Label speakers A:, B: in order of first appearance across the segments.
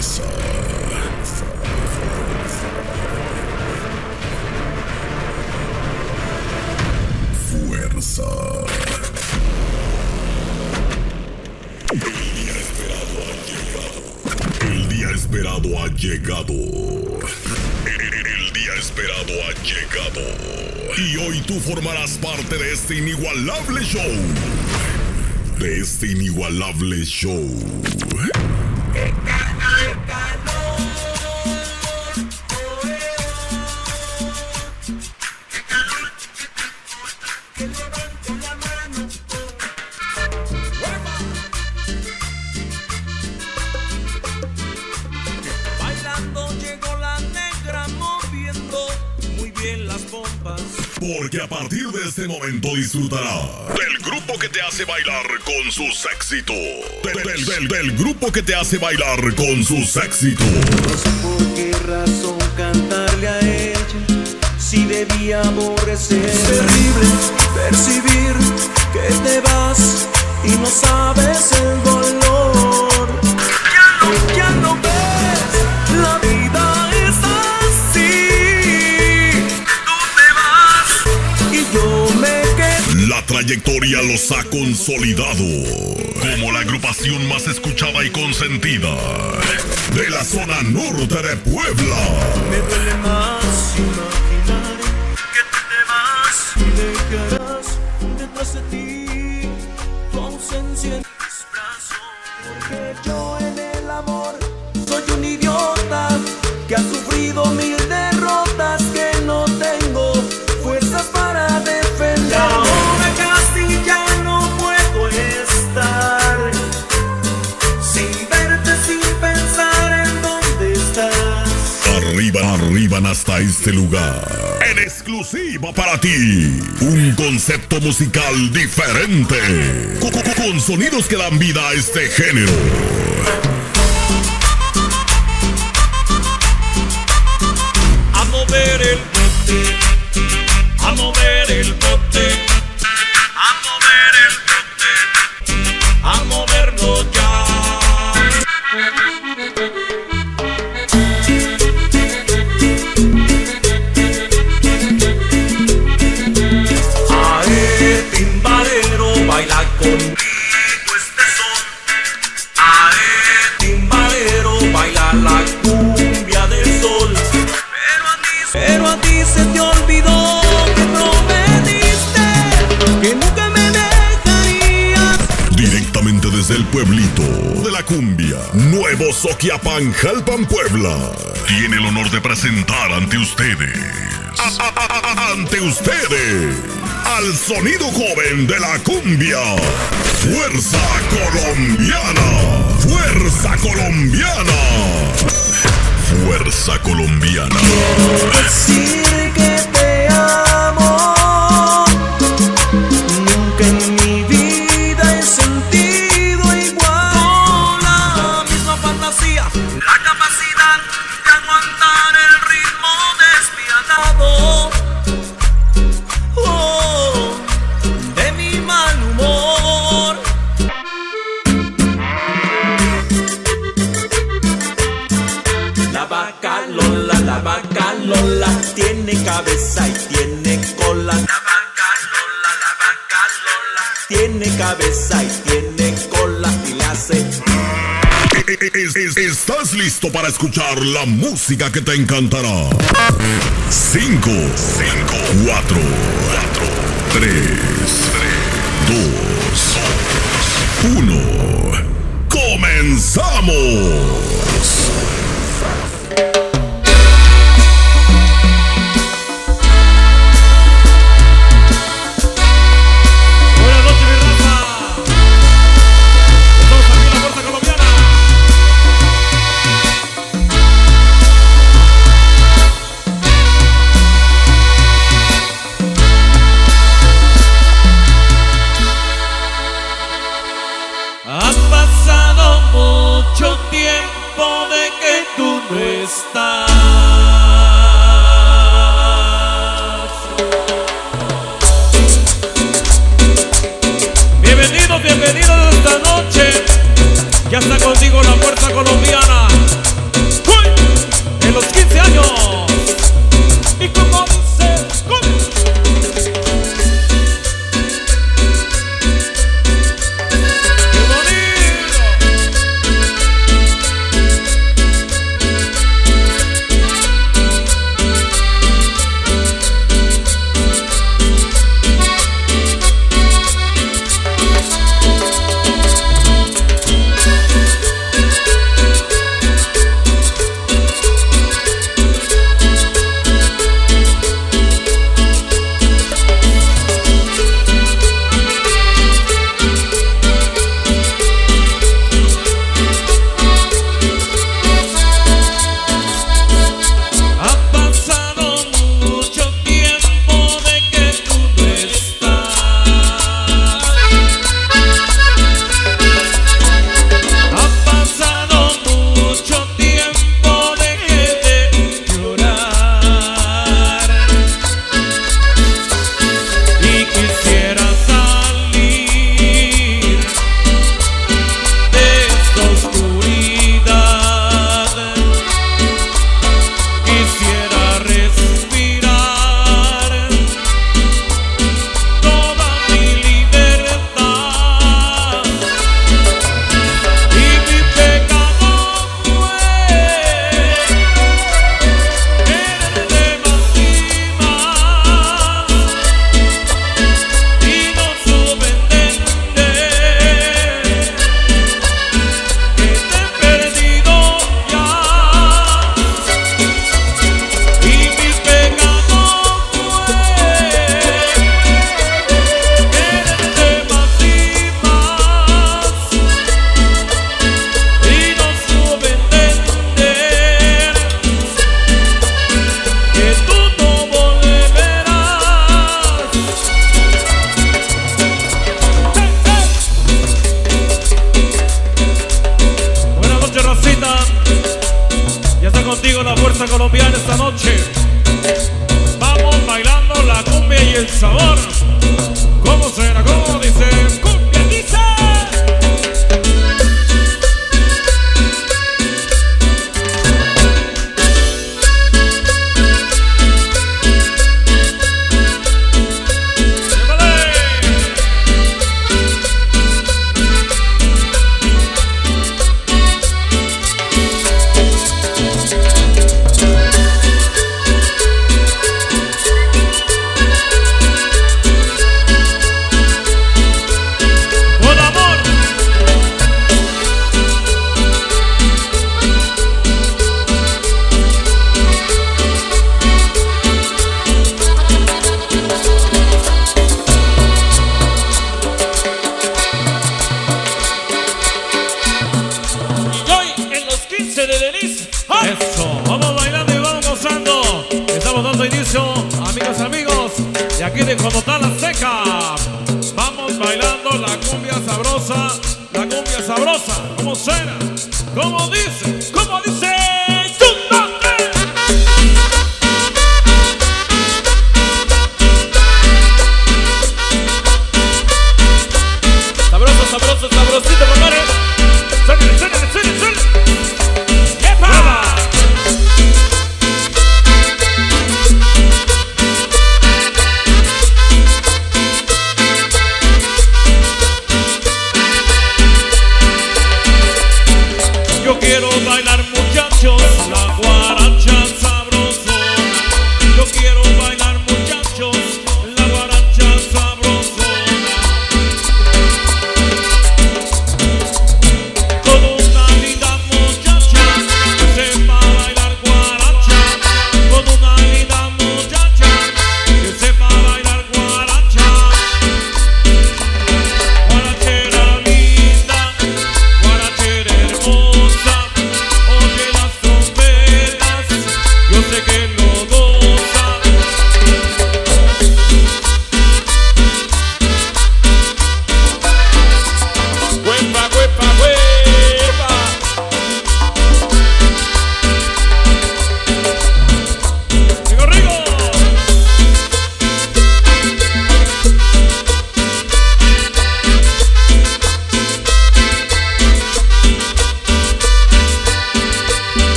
A: Fuerza. Fuerza. El día esperado ha llegado. El día esperado ha llegado. Y hoy tú formarás parte de este inigualable show. De este inigualable show. Porque a partir de este momento disfrutará del grupo que te hace bailar con sus éxitos. Del, del- del- grupo que te hace bailar con sus éxitos.
B: No sé por qué razón cantarle a ella si debía aborrecer. Es terrible percibir que te vas y no sabes el dolor.
A: Trayectoria los ha consolidado como la agrupación más escuchada y consentida de la zona norte de Puebla.
B: Me duele más que te detrás de ti
A: hasta este lugar. En exclusiva para ti. Un concepto musical diferente. Co- co- Con, sonidos que dan vida a este género.
C: A mover el a mover el
A: Soquiapan, Jalpan, Puebla. Tiene el honor de presentar ante ustedes. ante ustedes. Al sonido joven de la cumbia. Fuerza colombiana. Fuerza colombiana. Fuerza colombiana.
C: Cabeza y tiene cola y le hace.
A: Es- es- ¿Estás listo para escuchar la música que te encantará? 5, 5, 4, 3, 2, 1. ¡Comenzamos!
C: Bienvenidos, la
D: fuerza colombiana esta noche. Vamos bailando la cumbia y el sabor. ¿Cómo será? ¿Cómo dice?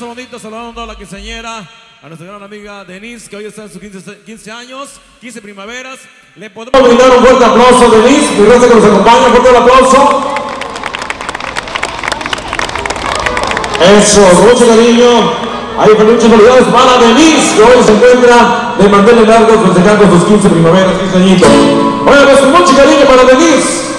D: Ahorita saludando a la quinceañera, a nuestra gran amiga Denise, que hoy está en sus 15, 15 años, 15 primaveras. Le podemos brindar un fuerte aplauso a Denise, mi gracias que nos acompaña, fuerte aplauso. Eso, mucho cariño. Hay muchas felicidades para Denise, que hoy se encuentra de mantener largo festejando sus 15 primaveras, 15 añitos. Bueno, pues mucho cariño para Denise.